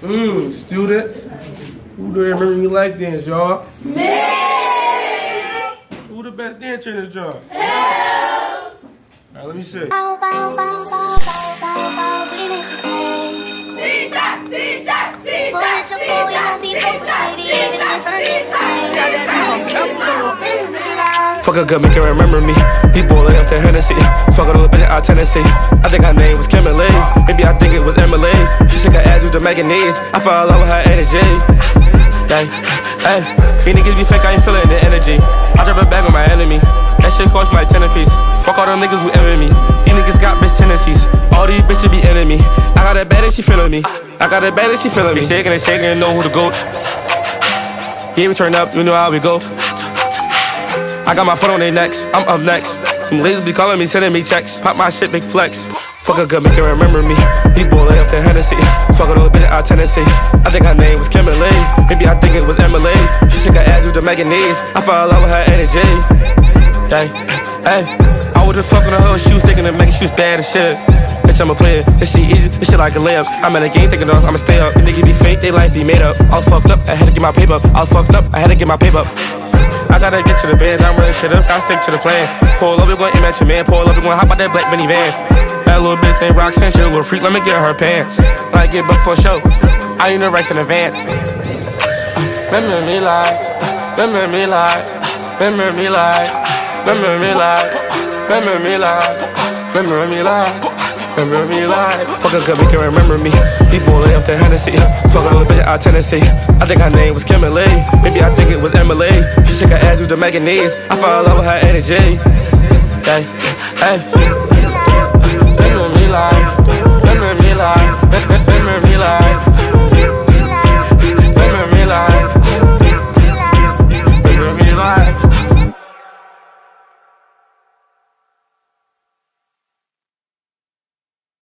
Mmm, students. Who do they remember me like dance, y'all? Me! Who the best dancer in this job? Hell! Alright, let me see. Bow, bow, bow, you Fuck a good, make her remember me. He boiling up the Hennessy. Fuck a little bitch out Tennessee. I think her name was Kimberly. Maybe I think it was Emily. Ass with. I fell in love with her energy. Hey, hey, these niggas be fake, I ain't feeling the energy. I drop a bag on my enemy. That shit cost my 10 piece. Fuck all them niggas who envy me. These niggas got bitch tendencies. All these bitches be enemy. I got a bad and she feeling me. I got a bad and she feeling me. Shaking and shaking, and know who the goats. Yeah, we turn up, you know how we go. I got my foot on their necks, I'm up next. Some ladies be calling me, sending me checks. Pop my shit, big flex. Fuck a good, make her remember me. He boiling up the Hennessy. Fuck a little bitch out Tennessee. I think her name was Kimberly. Maybe I think it was Emily. She shook her ass with the manganese. I fell in love with her energy. Hey, hey. I was just fucking the whole shoes, thinking to make shoes bad as shit. Bitch, I'm a player. This shit easy, this shit like a layup. I'm in a game, taking off, I'ma stay up. You niggas be fake, they like be made up. I was fucked up, I had to get my paper. I was fucked up, I had to get my paper. I gotta get to the bed, I'm running shit up, gotta stick to the plan. Pull up, we gon' aim at your man, pull up, we gon' hop out that black minivan. That little bitch named Roxanne, she a little freak, let me get her pants. I get booked for a show, I ain't the rest in advance. Remember me like, remember me like, remember me like, remember me like, remember me like, remember me like. Remember me like Fuck a good, make her remember me. He boiling up the Hennessy. Fuck a little bitch out of Tennessee. I think her name was Kimberly. Maybe I think it was Emily. She shook her ass with the manganese I fell in love with her energy. Hey, hey